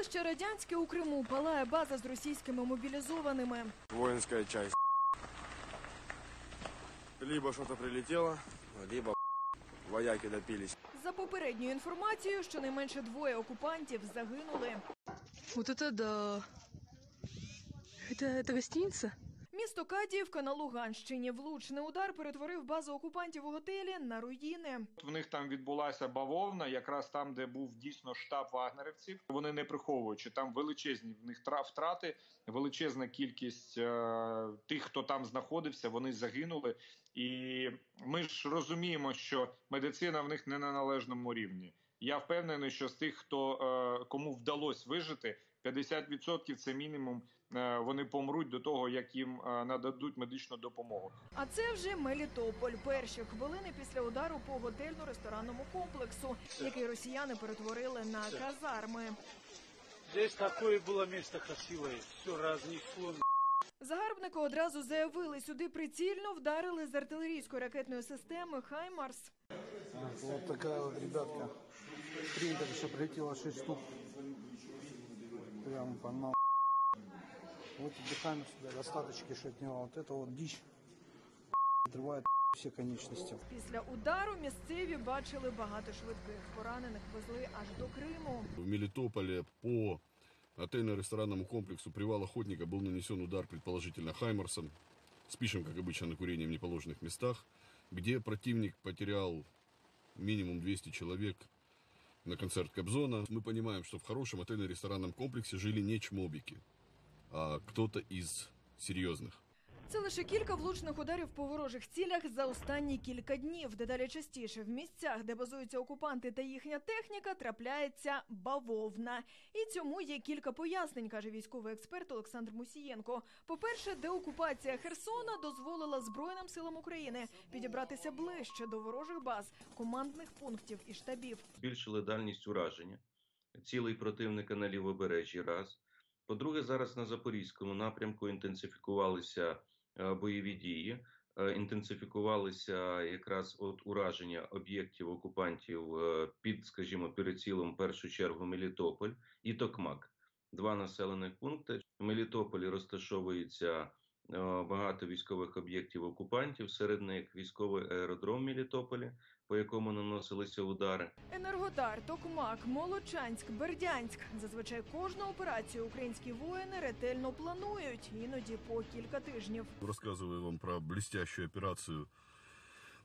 Селище Радянське у Криму палає база з російськими мобілізованими. воинская часть. Либо что-то прилетело, либо вояки допились. За попередньою інформацією, щонайменше двоє окупантів загинули. Вот это да. Это, это гостиница? Місто Кадіївка на Луганщині. Влучний удар перетворив базу окупантів у готелі на руїни. В них там відбулася бавовна, якраз там, де був дійсно штаб вагнерівців. Вони не приховуючи там величезні в них тра- втрати, величезна кількість е, тих, хто там знаходився, вони загинули. І ми ж розуміємо, що медицина в них не на належному рівні. Я впевнений, що з тих, хто е, кому вдалося вижити, 50% це мінімум. е, вони помруть до того, як їм е, нададуть медичну допомогу. А це вже Мелітополь. Перші хвилини після удару по готельно-ресторанному комплексу, який росіяни перетворили на казарми. Здесь такое было место красивое, все разнесло. Загарбники одразу заявили, сюди прицільно вдарили з артилерійської ракетної системи Хаймарс. Вот такая вот ребятка. Принтер еще прилетело 6 штук. Прямо по нам. Вот отдыхаем сюда, достаточки что от него. Вот это вот дичь. Отрывает все конечности. Після удару місцеві бачили багато швидких. Поранених везли аж до Криму. В Мелитополе по отельно-ресторанному комплексу «Привал охотника» был нанесен удар, предположительно, «Хаймарсом». Спишем, как обычно, на курение в неположенных местах, где противник потерял минимум 200 человек на концерт Кобзона. Мы понимаем, что в хорошем отельно-ресторанном комплексе жили не чмобики, а кто-то из серьезных. Це лише кілька влучних ударів по ворожих цілях за останні кілька днів. Дедалі частіше в місцях, де базуються окупанти та їхня техніка, трапляється бавовна. І цьому є кілька пояснень, каже військовий експерт Олександр Мусієнко. По-перше, деокупація Херсона дозволила Збройним силам України підібратися ближче до ворожих баз, командних пунктів і штабів. збільшили дальність ураження цілий противника на лівобережжі. Раз. По-друге, зараз на Запорізькому напрямку інтенсифікувалися бойові дії, е, інтенсифікувалися якраз от ураження об'єктів окупантів е, під, скажімо, перецілом в першу чергу Мелітополь і Токмак. Два населених пункти. В Мелітополі розташовується е, багато військових об'єктів окупантів, серед них військовий аеродром в Мелітополі, по якому наносилися удари. Енергодар, Токмак, Молочанськ, Бердянськ. Зазвичай кожну операцію українські воїни ретельно планують, іноді по кілька тижнів. Рассказываю вам про блестящую операцию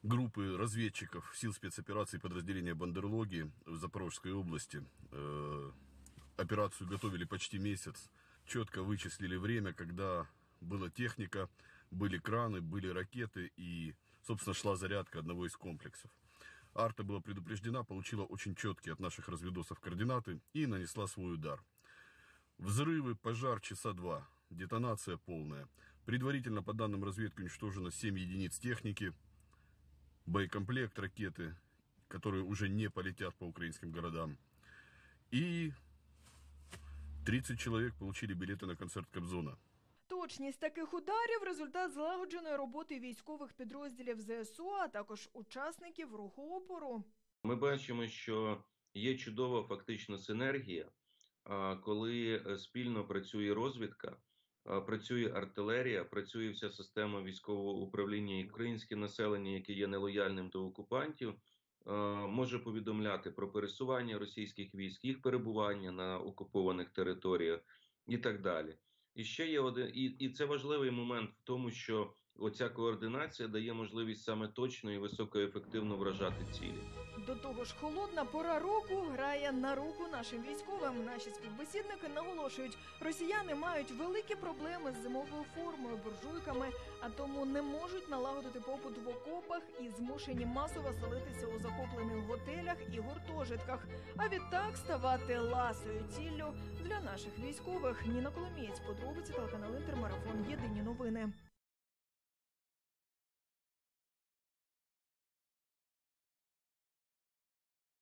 группы разведчиков сил спецопераций подразделения Бандерлоги в Запорожской области. Э, Операцию готовили почти месяц. Четко вычислили время, когда была техника, были краны, были ракеты и, собственно, шла зарядка одного из комплексов. Арта была предупреждена, получила очень четкие от наших разведосов координаты и нанесла свой удар. Взрывы, пожар часа два. Детонация полная. Предварительно, по данным разведки, уничтожено 7 единиц техники, боекомплект, ракеты, которые уже не полетят по украинским городам. И 30 человек получили билеты на концерт Кобзона. Точність таких ударів результат злагодженої роботи військових підрозділів ЗСУ, а також учасників руху опору. Ми бачимо, що є чудова фактично синергія, коли е, спільно працює розвідка, працює артилерія, працює вся система військового управління і українське населення, яке є нелояльним до окупантів. Може повідомляти про пересування російських військ, їх перебування на окупованих територіях і так далі. І ще є один, і, і це важливий момент в тому, що оця координація дає можливість саме точно і високоефективно вражати цілі. До того ж, холодна пора року грає на руку нашим військовим. Наші співбесідники наголошують, росіяни мають великі проблеми з зимовою формою, буржуйками, а тому не можуть налагодити попут в окопах і змушені масово селитися у захоплених готелях і гуртожитках. А відтак ставати ласою ціллю для наших військових. Ніна Коломієць, подробиці телеканал Інтермарафон. Єдині новини.